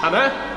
好的。